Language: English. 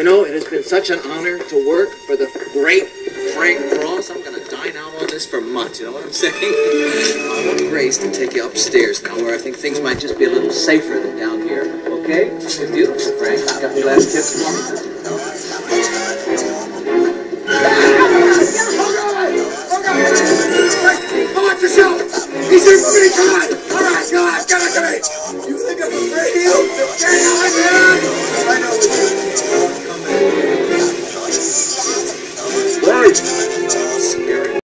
You know, it has been such an honor to work for the great Frank Cross. I'm gonna dine out on this for months. You know what I'm saying? I want Grace to take you upstairs now, where I think things might just be a little safer than down here. Okay? If you, Frank, got any last tips for me? Come on! All right, come on, come on, come on! Bitch!